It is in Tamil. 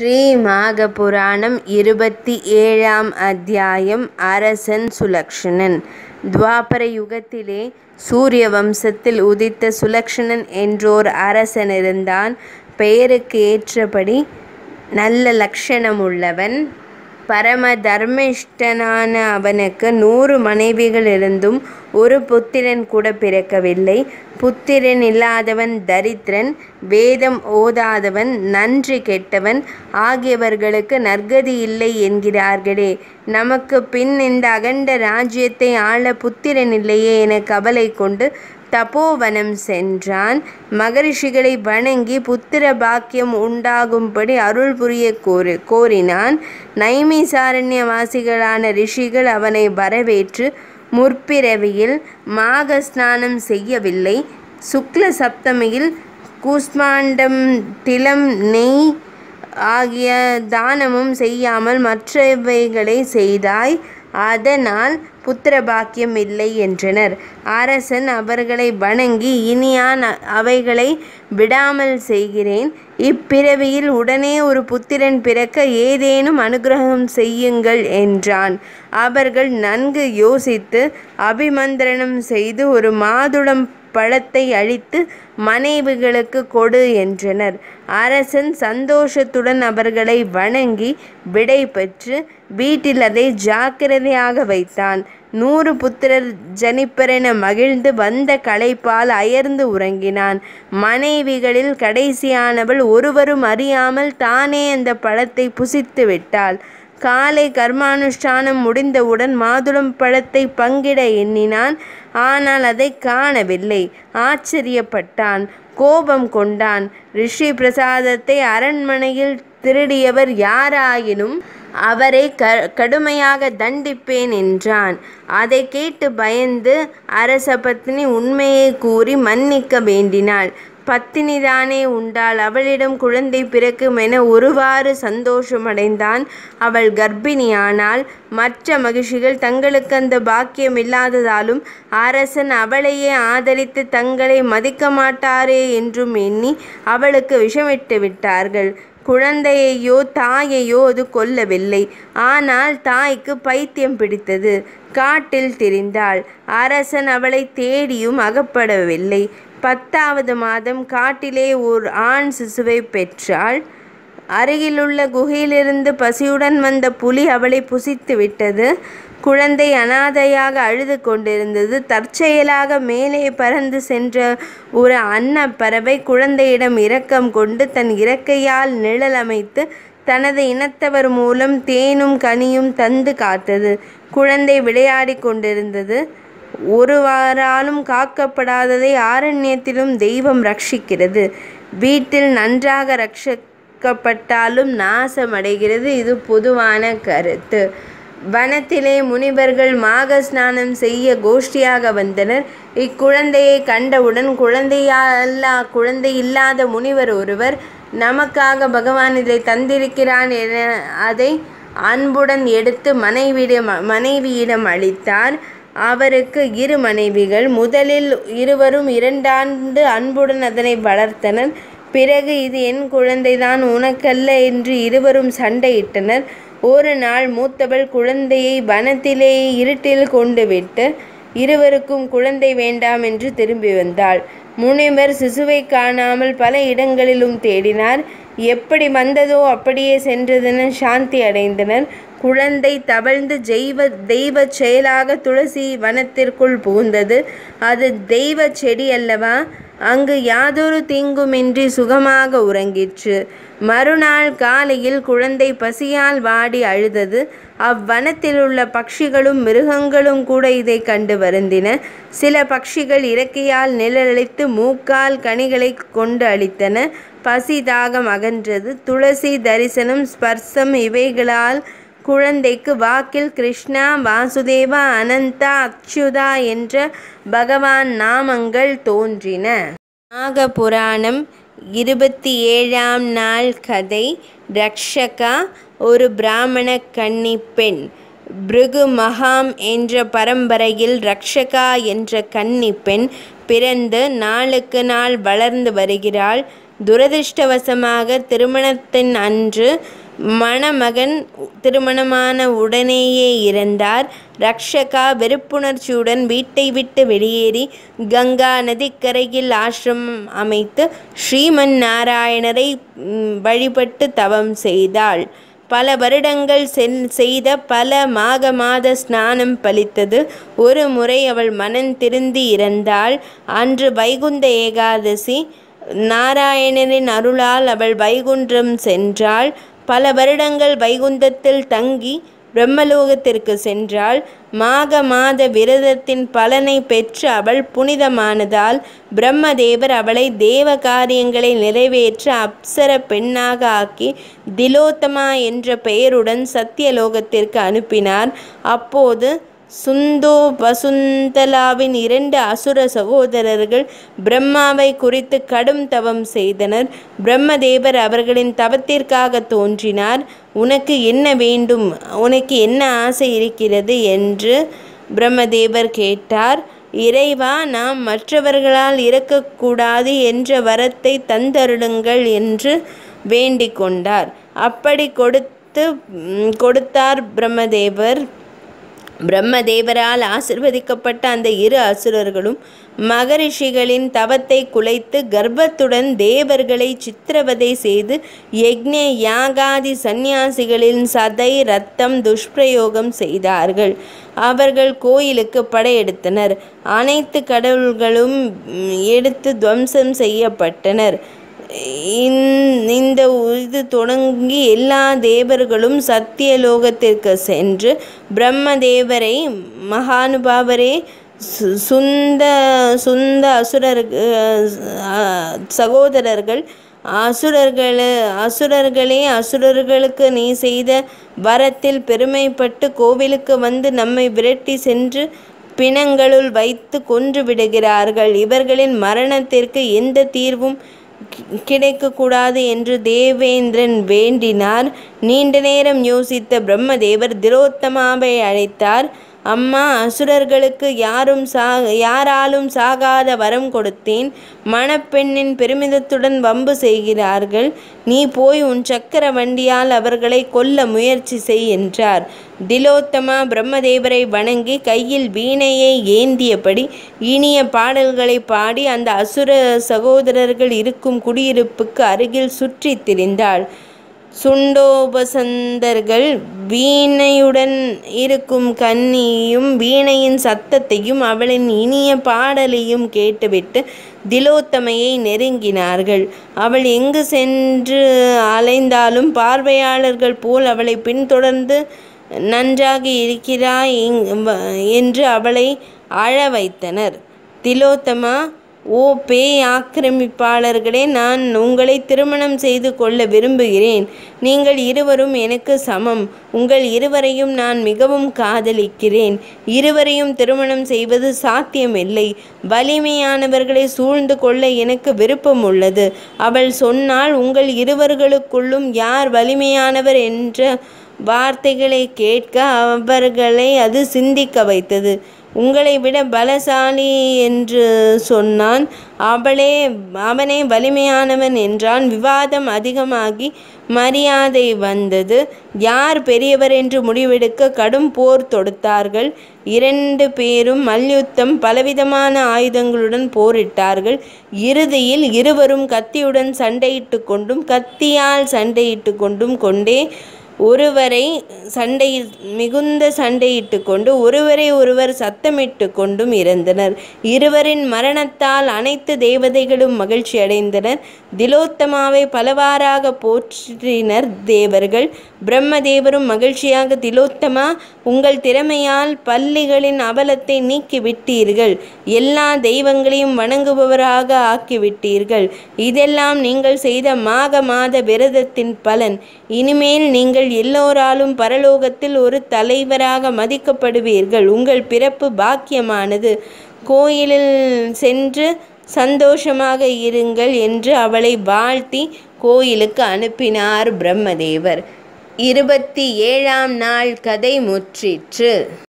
ஸ்ரீமாக புராணம் இருபத்தி ஏழாம் அத்தியாயம் அரசன் சுலக்ஷணன் துவாபர யுகத்திலே சூரிய வம்சத்தில் உதித்த சுலக்ஷணன் என்றோர் அரசன் இருந்தான். பெயருக்கு ஏற்றபடி நல்ல லக்ஷணமுள்ளவன். பரம தர்மிஷ்டனான அவனுக்கு நூறு மனைவிகள் இருந்தும் ஒரு புத்திரன் கூட பிறக்கவில்லை. புத்திரன் இல்லாதவன் தரித்திரன் வேதம் ஓதாதவன் நன்றி கெட்டவன் ஆகியவர்களுக்கு நற்கதி இல்லை என்கிறார்களே. நமக்கு பின் இந்த அகண்ட ராஜ்யத்தை ஆள புத்திரன் இல்லையே என கவலை கொண்டு தபோவனம் சென்றான். மகரிஷிகளை வணங்கி புத்திர பாக்கியம் உண்டாகும்படி அருள் புரியக் கோரினான். நைமிசாரண்யவாசிகளான ரிஷிகள் அவனை வரவேற்று முற்பிறவியில் மாக ஸ்நானம் செய்யவில்லை. சுக்ல சப்தமியில் கூஸ்மாண்டம் திலம் நெய் ஆகிய தானமும் செய்யாமல் மற்றவைகளைச் செய்தாய். அதனால் புத்திர பாக்கியம் இல்லை என்றனர். அரசன் அவர்களை வணங்கி இனியான் அவைகளை விடாமல் செய்கிறேன். இப்பிறவியில் உடனே ஒரு புத்திரன் பிறக்க ஏதேனும் அனுக்கிரகம் செய்யுங்கள் என்றான். அவர்கள் நன்கு யோசித்து அபிமந்திரணம் செய்து ஒரு மாதுளம் பழத்தை அழித்து மனைவிகளுக்கு கொடு என்றனர். அரசன் சந்தோஷத்துடன் அவர்களை வணங்கி விடை பெற்று வீட்டில் அதை ஜாக்கிரதையாக வைத்தான். நூறு புத்திரர் ஜனிப்பரென மகிழ்ந்து வந்த களைப்பால் அயர்ந்து உறங்கினான். மனைவிகளில் கடைசியானவள் ஒருவரும் அறியாமல் தானே அந்த பழத்தை புசித்து விட்டாள். காலை கர்மானுஷ்டானம் முடிந்தவுடன் மாதுளம் பழத்தை பங்கிட எண்ணினான். ஆனால் அதை காணவில்லை. ஆச்சரியப்பட்டான். கோபம் கொண்டான். ரிஷி பிரசாதத்தை அரண்மனையில் திருடியவர் யாராயினும் அவரை க கடுமையாக தண்டிப்பேன் என்றான். அதை கேட்டு பயந்து அரச பத்னி உண்மையை கூறி மன்னிக்க வேண்டினாள். பத்தினிதானே உண்டாள் அவளிடம் குழந்தை பிறக்கும் என ஒருவாறு சந்தோஷமடைந்தான். அவள் கர்ப்பிணியானால் மற்ற மகிழ்ச்சிகள் தங்களுக்கு அந்த பாக்கியம் இல்லாததாலும் அரசன் அவளையே ஆதரித்து தங்களை மதிக்க மாட்டாரே என்றும் எண்ணி அவளுக்கு விஷமிட்டு விட்டார்கள். குழந்தையையோ தாயையோ அது கொல்லவில்லை. ஆனால் தாய்க்கு பைத்தியம் பிடித்தது. காட்டில் திரிந்தாள். அரசன் அவளை தேடியும் அகப்படவில்லை. பத்தாவது மாதம் காட்டிலே ஓர் ஆண் சிசுவைப் பெற்றாள். அருகிலுள்ள குகையிலிருந்து பசியுடன் வந்த புலி அவளை புசித்து விட்டது. குழந்தை அனாதையாக அழுது கொண்டிருந்தது. தற்செயலாக மேலே பறந்து சென்ற ஒரு அன்னப்பறவை குழந்தையிடம் இரக்கம் கொண்டு தன் இறக்கையால் நிழல் அமைத்து தனது இனத்தவர் மூலம் தேனும் கனியும் தந்து காத்தது. குழந்தை விளையாடிக் கொண்டிருந்தது. ஒருவராலும் காக்கப்படாததை ஆரண்யத்திலும் தெய்வம் ரக்ஷிக்கிறது. வீட்டில் நன்றாக ரட்சிக்கப்பட்டாலும் நாசமடைகிறது இது பொதுவான கருத்து. வனத்திலே முனிவர்கள் மாக ஸ்நானம் செய்ய கோஷ்டியாக வந்தனர். இக்குழந்தையை கண்டவுடன் குழந்தையல்லா குழந்தை இல்லாத முனிவர் ஒருவர் நமக்காக பகவான் இதை தந்திருக்கிறான் என அதை அன்புடன் எடுத்து மனைவியிடம் மனைவியிடம் அளித்தார். அவருக்கு இரு மனைவிகள். முதலில் இருவரும் இரண்டாண்டு அன்புடன் அதனை வளர்த்தனர். பிறகு இது என் குழந்தைதான் உனக்கல்ல என்று இருவரும் சண்டையிட்டனர். ஒரு நாள் மூத்தவள் குழந்தையை வனத்திலேயே இருட்டில் கொண்டு விட்டு இருவருக்கும் குழந்தை வேண்டாம் என்று திரும்பி வந்தாள். முனிவர் சிசுவை காணாமல் பல இடங்களிலும் தேடினார். எப்படி வந்ததோ அப்படியே சென்றதுன்னு சாந்தி அடைந்தனர். குழந்தை தவழ்ந்து தெய்வச் செயலாக துளசி வனத்திற்குள் புகுந்தது. அது தெய்வச் செடி அல்லவா? அங்கு யாதொரு தீங்குமின்றி சுகமாக உறங்கிற்று. மறுநாள் காலையில் குழந்தை பசியால் வாடி அழுதது. அவ்வனத்திலுள்ள பட்சிகளும் மிருகங்களும் கூட இதை கண்டு வருந்தின. சில பட்சிகள் இறக்கையால் நிழலளித்து மூக்கால் கனிகளை கொண்டு அளித்தன. பசி தாகம் அகன்றது. துளசி தரிசனம் ஸ்பர்சம் இவைகளால் குழந்தைக்கு வாக்கில் கிருஷ்ணா வாசுதேவா அனந்தா அச்சுதா என்ற பகவான் நாமங்கள் தோன்றின. நாகபுராணம் இருபத்தி ஏழாம் நாள் கதை ரக்ஷகா ஒரு பிராமண கன்னி பெண். பிருகு மகாம் என்ற பரம்பரையில் ரக்ஷகா என்ற கன்னி பெண் பிறந்து நாளுக்கு நாள் வளர்ந்து வருகிறாள். துரதிர்ஷ்டவசமாக திருமணத்தின் அன்று மணமகன் திருமணமான உடனேயே இறந்தார். ரக்ஷகா வெறுப்புணர்ச்சியுடன் வீட்டை விட்டு வெளியேறி கங்கா நதிக்கரையில் ஆசிரமம் அமைத்து ஸ்ரீமன் நாராயணரை வழிபட்டு தவம் செய்தாள். பல வருடங்கள் செல் செய்த பல மாக மாத ஸ்நானம் பலித்தது. ஒரு முறை அவள் மனம் திருந்தி இறந்தாள். அன்று வைகுந்த ஏகாதசி. நாராயணனின் அருளால் அவள் வைகுன்றம் சென்றாள். பல வருடங்கள் வைகுந்தத்தில் தங்கி பிரம்மலோகத்திற்கு சென்றாள். மாக மாத விரதத்தின் பலனை பெற்று அவள் புனிதமானதால் பிரம்மதேவர் அவளை தேவ காரியங்களை நிறைவேற்ற அப்சர பெண்ணாக ஆக்கி திலோத்தமா என்ற பெயருடன் சத்தியலோகத்திற்கு அனுப்பினார். அப்போது சுந்தோ வசுந்தலாவின் இரண்டு அசுர சகோதரர்கள் பிரம்மாவை குறித்து கடும் தவம் செய்தனர். பிரம்மதேவர் அவர்களின் தவத்திற்காக தோன்றினார். உனக்கு என்ன வேண்டும்? உனக்கு என்ன ஆசை இருக்கிறது? என்று பிரம்மதேவர் கேட்டார். இறைவா நாம் மற்றவர்களால் இறக்கக்கூடாது என்ற வரத்தை தந்தருளுங்கள் என்று வேண்டிக் கொண்டார் அப்படி கொடுத்து கொடுத்தார் பிரம்மதேவர். பிரம்மதேவரால் ஆசிர்வதிக்கப்பட்ட அந்த இரு அசுரர்களும் மகரிஷிகளின் தவத்தை குலைத்து கர்ப்பத்துடன் தேவர்களை சித்திரவதை செய்து யக்ஞ யாகாதி சந்நியாசிகளின் சதை ரத்தம் துஷ்பிரயோகம் செய்தார்கள். அவர்கள் கோயிலுக்கு படையெடுத்தனர். அனைத்து கடவுள்களும் எடுத்து துவம்சம் செய்யப்பட்டனர். இந்த- இந்த இது தொடங்கி எல்லா தேவர்களும் சத்தியலோகத்திற்கு சென்று பிரம்மதேவரை மகானுபாவரே சு- சுந்த சுந்த அசுரர் சகோதரர்கள் அசுரர்கள் அசுரர்களே அசுரர்களுக்கு நீ செய்த வரத்தில் பெருமைப்பட்டு கோவிலுக்கு வந்து நம்மை விரட்டி சென்று பிணங்களுள் வைத்து கொன்று விடுகிறார்கள். இவர்களின் மரணத்திற்கு எந்த தீர்வும் கிடைக்கக்கூடாது என்று தேவேந்திரன் வேண்டினார். நீண்ட நேரம் யோசித்த பிரம்மதேவர் திலோத்தமாவை அழைத்தார். அம்மா அசுரர்களுக்கு யாரும் சா யாராலும் சாகாத வரம் கொடுத்தேன். மணப்பெண்ணின் பெருமிதத்துடன் வம்பு செய்கிறார்கள். நீ போய் உன் சக்கர வண்டியால் அவர்களை கொல்ல முயற்சி செய் என்றார். திலோத்தமா பிரம்மதேவரை வணங்கி கையில் வீணையை ஏந்தியபடி இனிய பாடல்களை பாடி அந்த அசுர சகோதரர்கள் இருக்கும் குடியிருப்புக்கு அருகில் சுற்றித் திரிந்தாள். சுண்டோபசந்தர்கள் வீணையுடன் இருக்கும் கன்னியையும் வீணையின் சத்தத்தையும் அவளின் இனிய பாடலையும் கேட்டுவிட்டு திலோத்தமையை நெருங்கினார்கள். அவள் எங்கு சென்று அலைந்தாலும் பார்வையாளர்கள் போல் அவளை பின்தொடர்ந்து நன்றாக இருக்கிறாய் எங்- வ- என்று அவளை அழ வைத்தனர். திலோத்தமா ஓ பேய் ஆக்கிரமிப்பாளர்களே நான் உங்களை திருமணம் செய்து கொள்ள விரும்புகிறேன். நீங்கள் இருவரும் எனக்கு சமம். உங்கள் இருவரையும் நான் மிகவும் காதலிக்கிறேன். இருவரையும் திருமணம் செய்வது சாத்தியமில்லை. வலிமையானவர்களை சூழ்ந்து கொள்ள எனக்கு விருப்பம் உள்ளது அவள் சொன்னால் உங்கள் இருவர்களுக்குள்ளும் யார் வலிமையானவர் என்ற வார்த்தைகளை கேட்க அவர்களை அது சிந்திக்க வைத்தது. உங்களை விட பலசாலி என்று சொன்னான். அவளே அவனே வலிமையானவன் என்றான். விவாதம் அதிகமாகி மரியாதை வந்தது. யார் பெரியவர் என்று முடிவெடுக்க கடும் போர் தொடுத்தார்கள். இரண்டு பேரும் மல்யுத்தம் பலவிதமான ஆயுதங்களுடன் போரிட்டார்கள். இறுதியில் இருவரும் கத்தியுடன் சண்டையிட்டு கொண்டும் கத்தியால் சண்டையிட்டு கொண்டும் கொண்டே ஒருவரை சண்டை மிகுந்த சண்டையிட்டு கொண்டு ஒருவரை ஒருவர் சத்தமிட்டு கொண்டும் இறந்தனர். இருவரின் மரணத்தால் அனைத்து தேவதைகளும் மகிழ்ச்சி அடைந்தனர் திலோத்தமாவை பலவாறாக போற்றினர் தேவர்கள். பிரம்மதேவரும் மகிழ்ச்சியாக திலோத்தமா உங்கள் திறமையால் பள்ளிகளின் அவலத்தை நீக்கிவிட்டீர்கள். எல்லா தெய்வங்களையும் வணங்குபவராக ஆக்கிவிட்டீர்கள். இதெல்லாம் நீங்கள் செய்த மாக மாத விரதத்தின் பலன். இனிமேல் நீங்கள் எல்லோராலும் பரலோகத்தில் ஒரு தலைவராக மதிக்கப்படுவீர்கள். உங்கள் பிறப்பு பாக்கியமானது. கோயிலில் சென்று சந்தோஷமாக இருங்கள் என்று அவளை வாழ்த்தி கோயிலுக்கு அனுப்பினார் பிரம்மதேவர். இருபத்தி ஏழாம் நாள் கதை முற்றிற்று.